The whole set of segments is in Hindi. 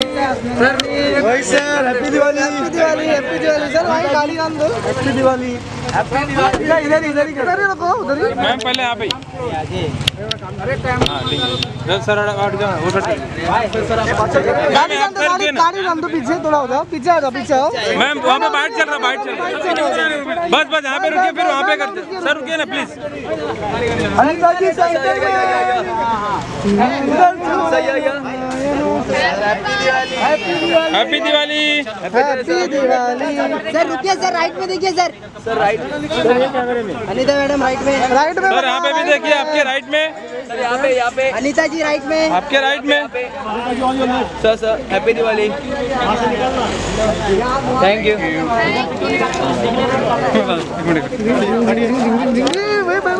वही sir happy Diwali happy Diwali happy Diwali sir वहीं गाड़ी आन दो। हैप्पी दिवाली इधर इधर इधर ही कर। ही रखो उधर ही मैम पहले यहाँ पे हाँ है सर हट जाओ वो सर गाड़ी आन दो गाड़ी आन दो पीछे थोड़ा हो जाओ पीछे आ जाओ पीछे आओ। मैम वहाँ पे बाइट चल रहा बाइट चल रहा। बस बस यहाँ पे रुकिए फिर वहाँ पे करते सर रुकिए ना please Anita ji centre happy Diwali happy Diwali sir रुकिए सर राइट में देखिए सर सर राइट में अनिता मैडम राइट में राइट में सर यहाँ पे भी देखिए आपके राइट में अनीता जी राइट में आपके राइट में sir sir happy Diwali thank you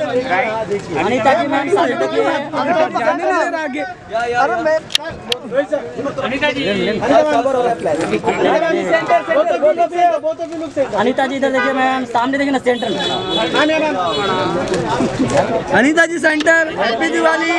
Anita ji ma'am साथ देखिए अरे मैं अनीता जी। इधर देखिए मैम सामने देखिए ना centre Anita ji centre happy Diwali.